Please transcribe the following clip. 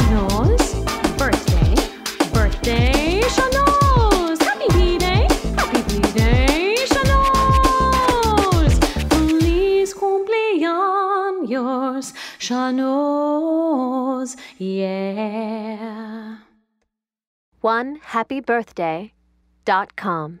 Shano's birthday. Birthday, Shano's! Happy B-Day! Happy B-Day, Shano's! Feliz cumpleaños, Shano's! Yeah! One happy birthday dot com.